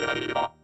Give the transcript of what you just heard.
Ciao.